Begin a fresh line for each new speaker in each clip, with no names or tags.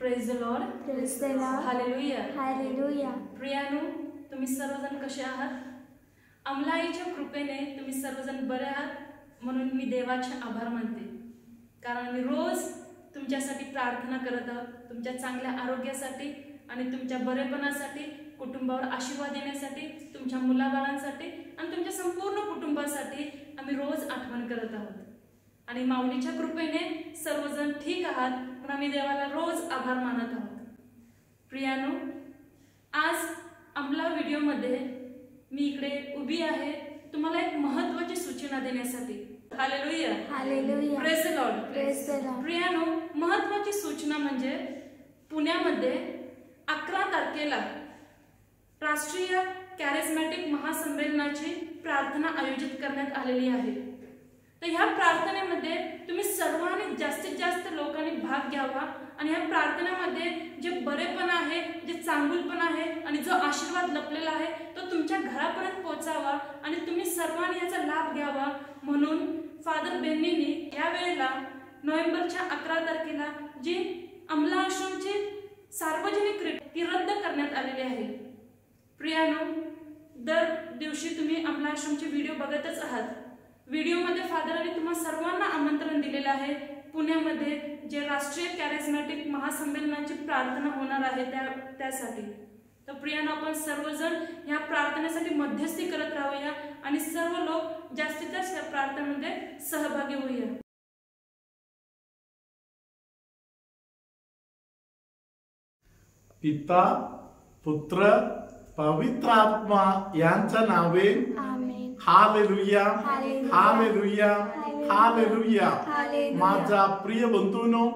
Praise the lord
Praise the Lord.
Hallelujah
Hallelujah.
प्रियानो तुम्ही सर्वजण कसे आहात? अमलाईच्या कृपेने तुम्ही सर्वजण बरे आहात म्हणून मी देवाचे आभार मानते. कारण मी रोज तुमच्यासाठी प्रार्थना करत आहोत तुमच्या चांगल्या आरोग्यासाठी आणि तुमच्या बरेपणासाठी कुटुंबावर आशीर्वाद देण्यासाठी तुमच्या मुलाबाळांसाठी आणि तुमच्या संपूर्ण कुटुंबासाठी आम्ही रोज आठवण करत आहोत. आणि माऊलीच्या कृपेने सर्वजण ठीक आहात म्हणून आम्ही देवाला रोज आभार मानत आहोत. प्रियानो आज अंमला व्हिडिओमध्ये मी इकडे उभी आहे. तुम्हाला एक महत्वाची सूचना देण्यासाठी. प्रेस. प्रियानो महत्वाची सूचना म्हणजे पुण्यामध्ये अकरा तारखेला राष्ट्रीय कॅरिझमॅटिक महासंमेलनाची प्रार्थना आयोजित करण्यात आलेली आहे. तर ह्या प्रार्थनेमध्ये तुम्ही सर्वांनी जास्तीत जास्त लोकांनी भाग घ्यावा. आणि ह्या प्रार्थनेमध्ये जे बरेपण आहे जे चांगुलपण आहे आणि जो आशीर्वाद लपलेला आहे तो तुमच्या घरापर्यंत पोहोचावा आणि तुम्ही सर्वांनी याचा लाभ घ्यावा. म्हणून फादर बेन्नीनी या वेळेला नोव्हेंबरच्या अकरा तारखेला जी अमला आश्रमची सार्वजनिक ट्रिप ती रद्द करण्यात आलेली आहे. प्रियानो दर दिवशी तुम्ही अमला आश्रमचे व्हिडिओ बघतच आहात. व्हिडिओमध्ये फादरांनी तुम्हा सर्वांना आमंत्रण दिलेलं आहे. पुण्यामध्ये जे राष्ट्रीय कॅरिझमॅटिक महासंमेलनाची प्रार्थना होणार आहे त्या त्यासाठी. तर प्रियानो आपण सर्वजण ह्या प्रार्थनेसाठी मध्यस्थी करत राहूया आणि सर्व लोक जास्तीत जास्त या प्रार्थनेमध्ये सहभागी होऊया.
पिता पुत्र पवित्र आत्मा यांच्या नावे. Hallelujah
hallelujah.
हालेलुया. माझा प्रिय बंधूनो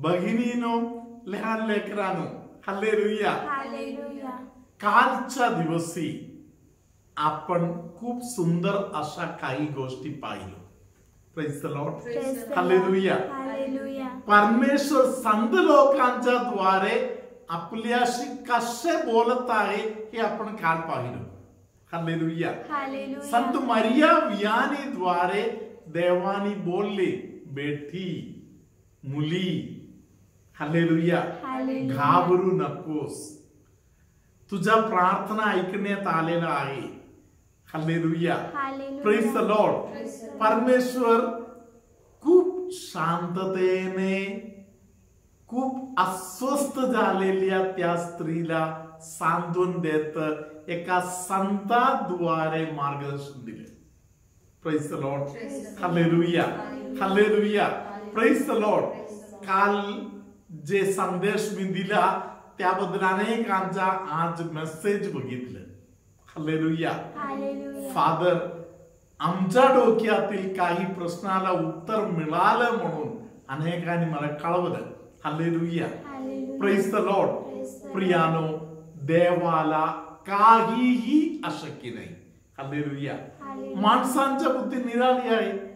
भगिनीनो लहान लेकरानो हालेलुया. कालच्या दिवशी आपण खूप सुंदर अशा काही गोष्टी पाहिलो. परमेश्वर संत लोकांच्या द्वारे आपल्याशी कसे बोलत आहे हे आपण काल पाहिलं. हालेलुया. संत मरिया वियानी द्वारे देवानी बोलले बेटी मुली हालेलुया. घाबरू नकोस तुझा प्रार्थना ऐकण्यात आलेला आहे हालेलुया. प्रेस द लॉर्ड परमेश्वर खूप शांततेने खूप अस्वस्थ झालेल्या त्या स्त्रीला सांत्वन देत एका संताद्वारे मार्गदर्शन दिले. Praise the lord hallelujah hallelujah praise the lord काल जे संदेश मी दिला त्याबद्दल अनेकांचा आज मेसेज बघितलं. हालेलुया. फादर आमच्या डोक्यातील काही प्रश्नाला उत्तर मिळालं म्हणून अनेकांनी मला कळवलं. हालेलुया. प्रेस द लॉर्ड प्रियानो देवाला काहीही अशक्य नाही. हालेलुया.
Hallelujah.
माणसांच्या बुद्धी निराळी आहे.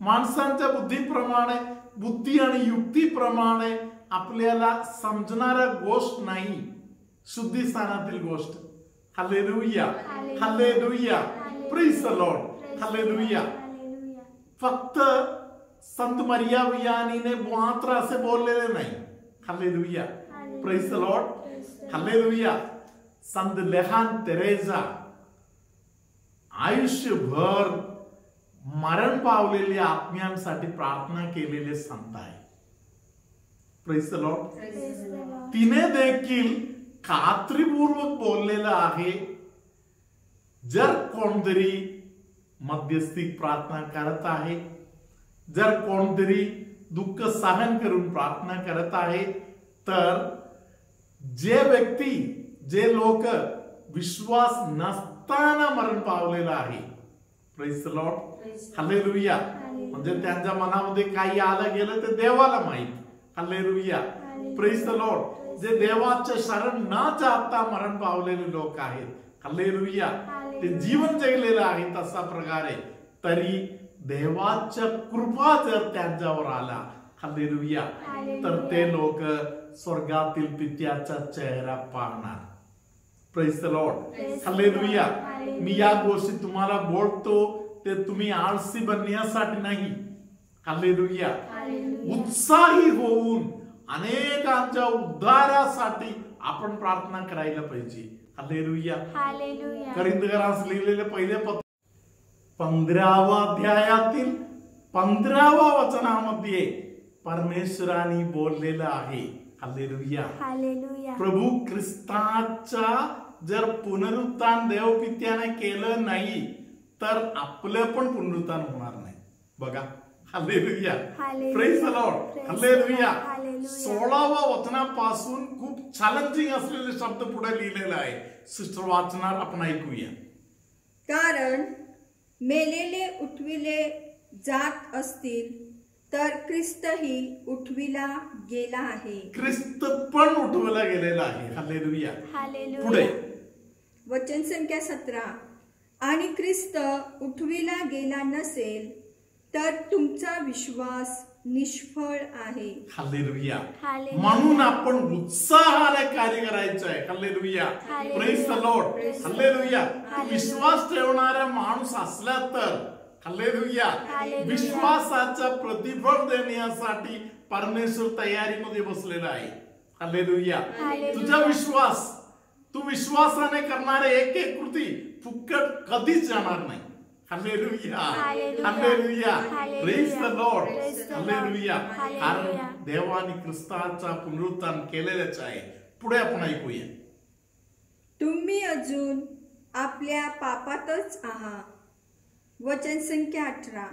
माणसांच्या बुद्धीप्रमाणे बुद्धी आणि युक्तीप्रमाणे आपल्याला समजणारा गोष्ट नाही. शुद्धी स्थानातील गोष्ट hallelujah. Hallelujah. Praise the lord hallelujah फक्त संत मरिया वियानीने मात्र असे बोललेले नाही. Hallelujah praise the lord hallelujah संत लेहान तेरेजा आयुष्यभर मरण पावलेल्या आत्म्यांसाठी प्रार्थना केलेले संत आहे. तिने देखील खात्रीपूर्वक बोललेलं आहे. जर कोणतरी मध्यस्थी प्रार्थना करत आहे जर कोणतरी दुःख सहन करून प्रार्थना करत आहे तर जे व्यक्ती जे लोक विश्वास नसताना मरण पावलेलं आहे. प्रेस लॉर्ड हल्लेलुया म्हणजे त्यांच्या मनामध्ये काही आलं गेलं ते देवाला माहीत. हल्लेलुया प्रेस द लॉर्ड जे देवाचे शरण न जाता मरण पावलेले लोक आहेत. हल्लेलुया ते जीवन जगलेलं आहे तसा प्रकारे. तरी देवाच्या कृपा जर त्यांच्यावर आला. हल्लेलुया तर ते लोक स्वर्गातील पित्याचा चेहरा पाहणार. प्रेस लॉर्ड हल्लेलुया मी या गोष्टी तुम्हाला बोलतो ते तुम्ही आळसी बनण्यासाठी नाही. हल्लेलुया उत्साही होऊन अनेकांच्या उद्धारासाठी आपण प्रार्थना करायला पाहिजे. हालेलुया करिंदकरांस लिहिलेले पहिले पत्र. पंधरावा अध्यायातील पंधरावा वचनामध्ये परमेश्वराने बोललेलं आहे. हालेलुया प्रभू ख्रिस्ताच्या जर पुनरुत्थान देवपित्याने केलं नाही तर आपलं पण पुनरुत्थान होणार नाही. बघा hallelujah.
Hallelujah.
Praise the lord
Praise
hallelujah
the Lord. Hallelujah.
सोळावा वचनापासून खूप चॅलेंजिंग असलेले शब्द पुढे लिहिलेला आहे. सिस्टर वाचणार आपण ऐकूया.
कारण मेलेले उठविले जात असतील तर ख्रिस्तही उठविला गेला आहे.
ख्रिस्त पण उठवला गेलेला आहे. हालेलुया.
हालेलुया.
पुढे.
वचन संख्या सतरा. आणि ख्रिस्त उठविला गेला नसेल तर तुमचा विश्वास निष्फळ आहे.
हालेलुया. म्हणून आपण उत्साहाने कार्य करायचं आहे hallelujah. Praise the lord hallelujah. विश्वास ठेवणारा माणूस असला तर. हालेलुया. विश्वासाचं प्रतिफळ देण्यासाठी परमेश्वर तयारीमध्ये बसलेला आहे. हालेलुया. तुझा विश्वास तू विश्वासाने करणारे एक एक कृती फुकट कधीच जाणार नाही. कारण देवाने ख्रिस्ताचा पुनरुत्थान केलेलंच आहे. पुढे आपण ऐकूया.
तुम्ही अजून आपल्या पापातच आहात वचन संख्या अठरा.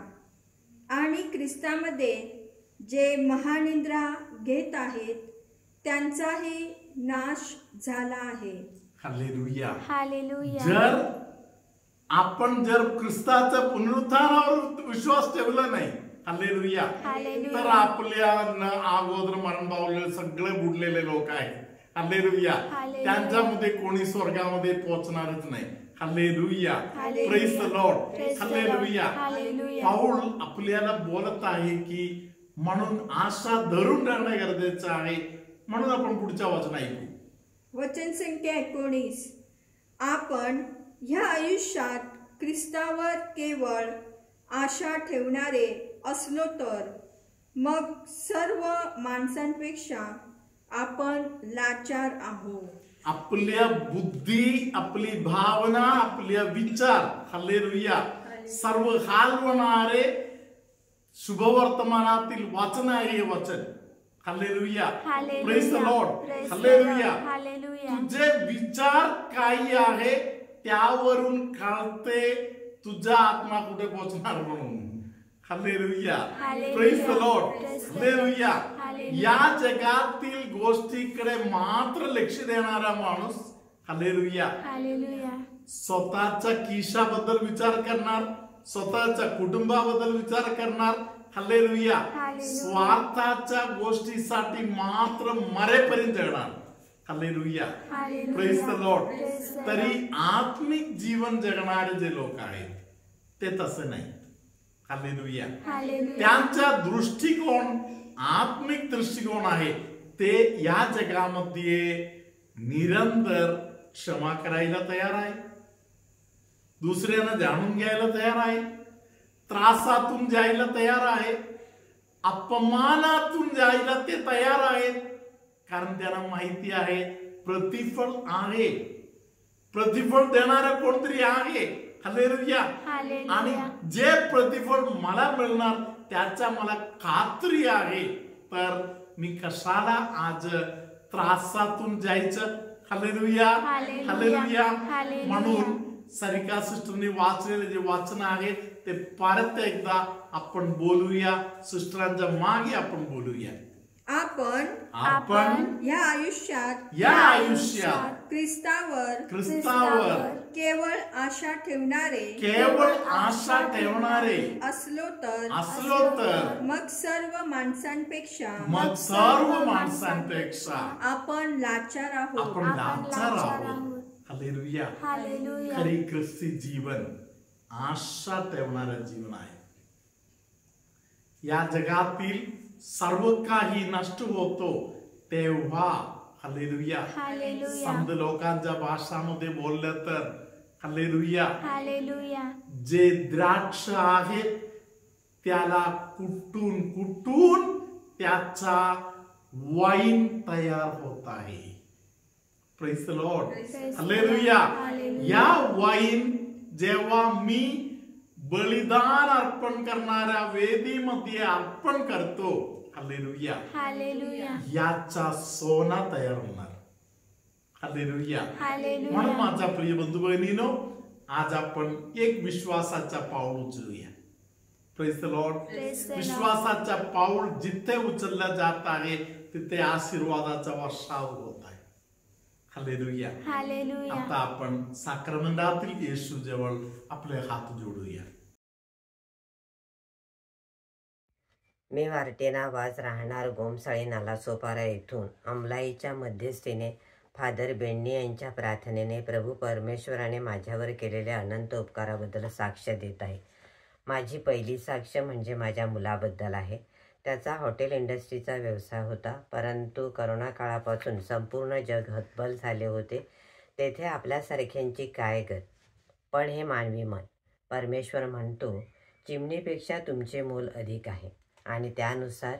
आणि ख्रिस्तामध्ये जे महानिंद्रा घेत आहेत त्यांचाही नाश झाला आहे.
हालेलुया.
हालेलुया.
जर आपण जर ख्रिस्ताच्या पुनरुत्थानावर विश्वास ठेवला नाही हालेलुया. तर आपल्या न अगोदर मरण पावलेले सगळे बुडलेले लोक आहेत. हालेलुया. त्यांच्यामध्ये कोणी स्वर्गामध्ये पोहोचणारच नाही. Hallelujah. Praise the lord hallelujah. पाऊल आपल्याला बोलत आहे की म्हणून आशा धरून राहणं गरजेचं आहे. म्हणून आपण पुढच्या वचन ऐकू.
वचन संख्या एकोणीस. आपण ह्या आयुष्यात ख्रिस्तावर केवळ आशा ठेवणारे असलो तर मग सर्व माणसांपेक्षा आपण लाचार आहोत.
आपल्या बुद्धी आपली भावना आपल्या विचार हल्लेलुया सर्व हालवणारे शुभवर्तमानातील वाचन आहे हे वचन.
Hallelujah.
Praise the lord.
Hallelujah.
तुझे विचार काही आहे त्यावरून कळते तुझा आत्मा कुठे पोहोचणार म्हणून
hallelujah.
Praise the lord
hallelujah.
या जगातील गोष्टीकडे मात्र लक्ष देणारा माणूस
हालेलुया
स्वतःच्या किशाबद्दल विचार करणार स्वतःच्या कुटुंबाबद्दल विचार करणार हल्लेलुया. स्वार्थाच्या गोष्टीसाठी मात्र मरेपर्यंत जगणार हल्लेलुया. प्रेस द लॉर्ड तरी आत्मिक जीवन जगणारे जे लोक आहेत ते तसे नाही हल्लेलुया त्यांचा दृष्टिकोन आत्मिक दृष्टिकोन आहे. ते या जगामध्ये निरंतर क्षमा करायला तयार आहे. दुसऱ्यांना जाणून घ्यायला तयार आहे. त्रासातून जायला तयार आहे अपमानातून जायला ते तयार आहेत. कारण त्यांना माहिती आहे प्रतिफळ आहे. प्रतिफळ देणारा कोणतरी आहे.
हालेलुया.
आणि जे प्रतिफळ मला मिळणार त्याचा मला खात्री आहे. तर मी कशाला आज त्रासातून जायचं. हलेलुया.
हालेलुया.
म्हणून सरिका सिस्टरने वाचलेले जे वाचन आहे ते परत एकदा आपण बोलूया. सिस्टरांच्या मागे आपण बोलूया.
आपण
आपण
ह्या आयुष्यात
या आयुष्यात
ख्रिस्तावर
ख्रिस्तावर
केवळ आशा ठेवणारे
केवळ आशा ठेवणारे
असलो तर
असलो तर
मग सर्व माणसांपेक्षा
मग सर्व माणसांपेक्षा
आपण लाचार आहोत.
आपण लाचार आहोत. हालेलुया खरी ख्रिस्ती जीवन आशा ठेवणारं जीवन आहे या जगातील सर्व काही नष्ट होतो तेव्हा हलेलुया समज लोकांच्या भाषामध्ये बोललं तर हलेलुया
हालेलुया
जे द्राक्ष आहेत त्याला कुटून कुटून त्याचा वाईन तयार होत आहे प्रेस लॉर्ड हालेलुया. या वाईन जेव्हा मी बलिदान अर्पण करणाऱ्या वेदीमध्ये अर्पण करतो. हालेलुया
हालेलुया
याचा सोना तयार होणार. हालेलुया म्हणून माझा प्रिय बंधू बहिणीनो आज आपण एक विश्वासाचा पाऊल उचलूया. Press the Lord. विश्वासाचा पाऊल जिथे उचलला जात आहे तिथे आशीर्वादाचा वर्षाव हालेलुया
हालेलुया
आता आपण साक्रमंडातील येशू जवळ आपले हात जोडूया.
मी वारटेना वाज राहणार गोमसाळी नाला सोपारा येथून. अंमलाईच्या मध्यस्थीने फादर बेंडी यांच्या प्रार्थनेने प्रभू परमेश्वराने माझ्यावर केलेल्या अनंत उपकाराबद्दल साक्ष देत आहे. माझी पहिली साक्ष म्हणजे माझ्या मुलाबद्दल आहे. त्याचा हॉटेल इंडस्ट्रीचा व्यवसाय होता. परंतु करोना काळापासून संपूर्ण जग हतबल झाले होते. तेथे आपल्यासारख्यांची काय गत? पण हे मानवी मन. परमेश्वर म्हणतो चिमणीपेक्षा तुमचे मोल अधिक आहे. आणि त्यानुसार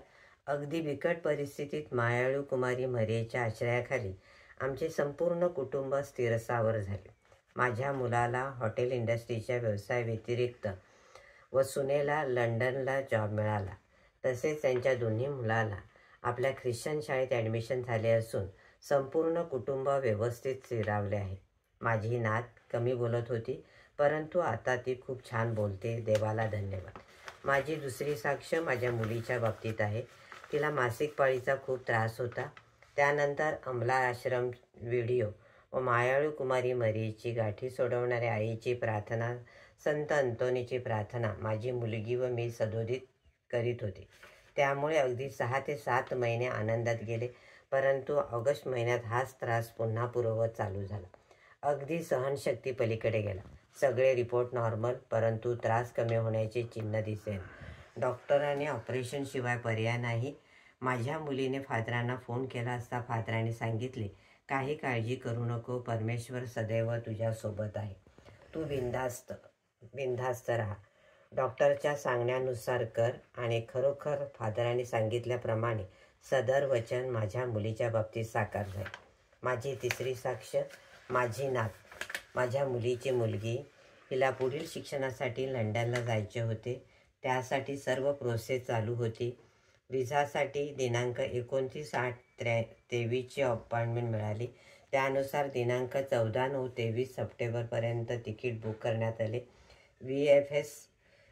अगदी बिकट परिस्थितीत मायाळू कुमारी मरेच्या आश्रयाखाली आमचे संपूर्ण कुटुंब स्थिरसावर झाले. माझ्या मुलाला हॉटेल इंडस्ट्रीच्या व्यवसाय व्यतिरिक्त व सुनेला लंडनला जॉब मिळाला. तसेच त्यांच्या दोन्ही मुलाला आपल्या ख्रिश्चन शाळेत ॲडमिशन झाले असून संपूर्ण कुटुंब व्यवस्थित स्थिरावले आहे. माझी नात कमी बोलत होती परंतु आता ती खूप छान बोलते. देवाला धन्यवाद. माझी दुसरी साक्ष माझ्या मुलीच्या बाबतीत आहे. तिला मासिक पाळीचा खूप त्रास होता. त्यानंतर अमला आश्रम व्हिडिओ व मायाळू कुमारी मरीची गाठी सोडवणाऱ्या आईची प्रार्थना संत अंतोनीची प्रार्थना माझी मुलगी व मी सदोदित करीत होते. त्यामुळे अगदी सहा ते सात महिने आनंदात गेले परंतु ऑगस्ट महिन्यात हाच त्रास पुन्हा पूर्ववत चालू झाला. अगदी सहनशक्ती पलीकडे गेला. सगळे रिपोर्ट नॉर्मल परंतु त्रास कमी होण्याचे चिन्ह दिसेल. डॉक्टरांनी ऑपरेशनशिवाय पर्याय नाही. माझ्या मुलीने फादरांना फोन केला असता फादरांनी सांगितले काही काळजी करू नको परमेश्वर सदैव तुझ्यासोबत आहे. तू बिंदास्त बिंदास्त राहा. डॉक्टरच्या सांगण्यानुसार कर आणि खरोखर फादरांनी सांगितल्याप्रमाणे सदर वचन माझ्या मुलीच्या बाबतीत साकार झाले. माझी तिसरी साक्ष माझी नात माझ्या मुलीची मुलगी. हिला पुढील शिक्षणासाठी लंडनला जायचे होते. त्यासाठी सर्व प्रोसेस चालू होती. विझासाठी दिनांक एकोणतीस आठ त्र्या तेवीसची अपॉइंटमेंट मिळाली. त्यानुसार दिनांक चौदा नऊ तेवीस सप्टेंबरपर्यंत तिकीट बुक करण्यात आले. व्ही एफ एस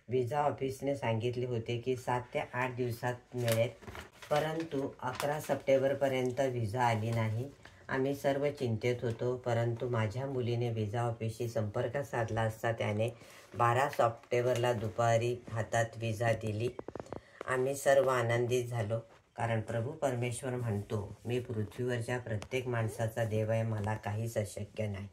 विजा ऑफिसने सांगितले होते की सात ते आठ दिवसात मिळेल परंतु अकरा सप्टेंबरपर्यंत विजा आली नाही. आम्ही सर्व चिंतेत होतो परंतु माझ्या मुलीने विजा ऑफिसशी संपर्क साधला असता त्याने बारा सप्टेंबरला दुपारी हातात विजा दिली. आम्ही सर्व आनंदित झालो कारण प्रभू परमेश्वर म्हणतो मी पृथ्वीवरच्या प्रत्येक माणसाचा देव आहे मला काहीच अशक्य नाही.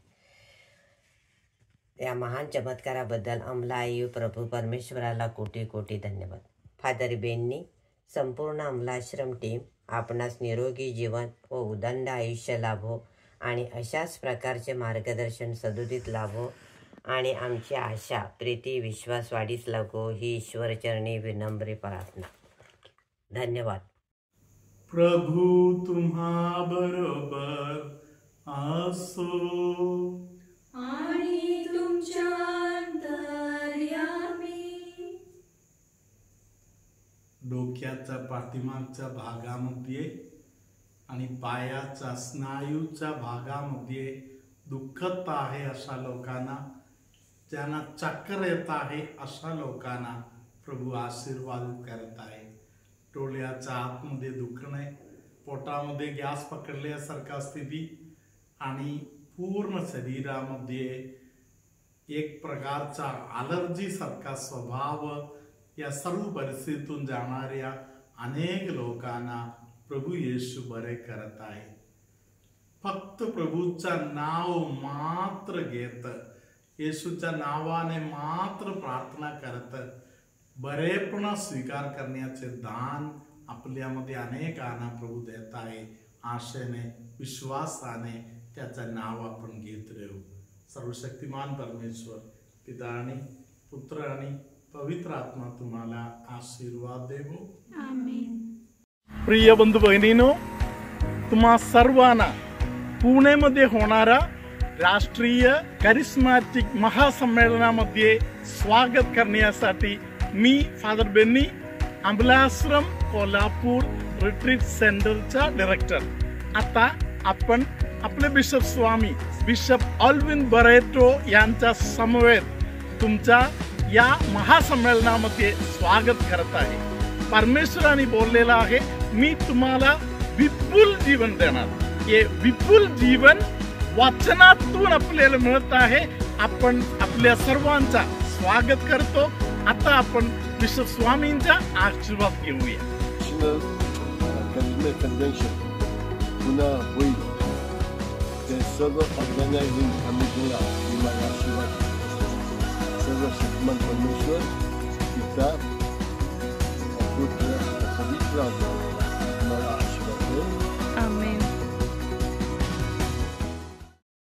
या महान चमत्काराबद्दल अंमलायू प्रभू परमेश्वराला कोटी कोटी धन्यवाद. फादर बेन्नी संपूर्ण अंमलाश्रम टीम आपणास निरोगी जीवन व उदंड आयुष्य लाभो आणि अशाच प्रकारचे मार्गदर्शन सदुदित लाभो आणि आमची आशा प्रीती विश्वास वाढीस लागो ही ईश्वरचरणी विनम्र प्रार्थना. धन्यवाद.
प्रभू तुम्हा बरोबर असो डोक्याच्या पाठीमागच्या भागामध्ये आणि पायाच्या स्नायूच्या भागामध्ये दुःखत आहे अशा लोकांना ज्यांना चक्कर येत आहे अशा लोकांना प्रभू आशीर्वाद करत आहे. डोळ्याच्या आतमध्ये दुखणे पोटामध्ये गॅस पकडल्यासारखा स्थिती आणि पूर्ण शरीरामध्ये एक प्रकारचा अलर्जीसारखा स्वभाव या सर्व परिस्थितीतून जाणाऱ्या अनेक लोकांना प्रभू येशू बरे करत आहे. फक्त प्रभूचं नाव मात्र घेत येशूच्या नावाने मात्र प्रार्थना करत बरेपणा स्वीकार करण्याचे दान आपल्यामध्ये अनेकांना प्रभू देत आहे. आशेने विश्वासाने त्याचं नाव आपण घेत राहू. सर्वशक्तिमान परमेश्वर पिता आणि पुत्र आणि पवित्र आत्मा तुम्हाला आशीर्वाद देवो.
आमेन
प्रिय बंधू बहिणीनो तुम्हा सर्वांना पुणेमध्ये होणारा राष्ट्रीय करिस्मॅटिक महासंमेलनामध्ये स्वागत करण्यासाठी मी father Benny Ambalashram Kolhapur retreat सेंटरचा डायरेक्टर आता आपण आपले बिशप स्वामी बिशप ऑल्विन बरेटो यांच्या समवेत तुमच्या या महासंमेलनामध्ये स्वागत करत आहे. परमेश्वराने बोललेलं आहे मी तुम्हाला विपुल जीवन देणार. हे विपुल जीवन वाचनातून आपल्याला मिळत आहे. आपण आपल्या सर्वांचा स्वागत करतो. आता आपण विश्व स्वामींचा आशीर्वाद घेऊया.
कन्व्हेन्शन पुन्हा होईल. ते सर्व ऑर्गनायझिंग कमिटीला मी माझा आशीर्वाद देतो. सर्व शक्तिमान परमेश्वर पिता पुत्र पवित्र आत्मा मला आशीर्वाद देईल
आमेन